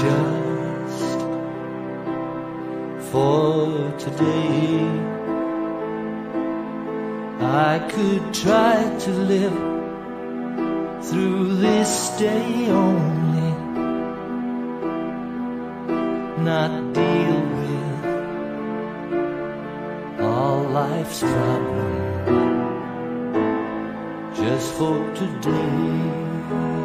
just for today I could try to live through this day only, not deal with all life's problems just for today.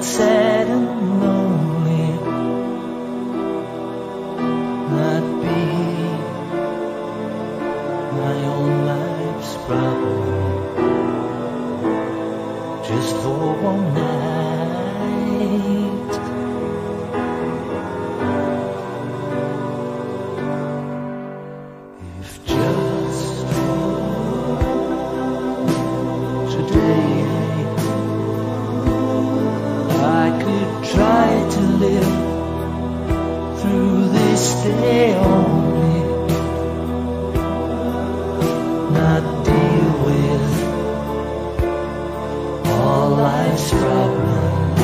Not sad and lonely, not be my own life's problem, just for one night. Try to live through this day only, not deal with all life's problems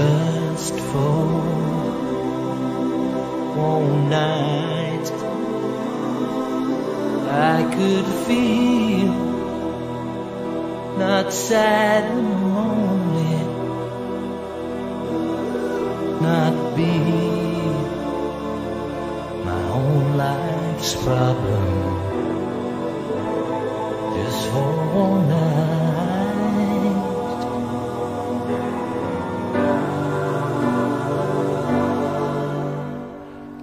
just for one night I could feel not sad and lonely, not be my own life's problem just for one night.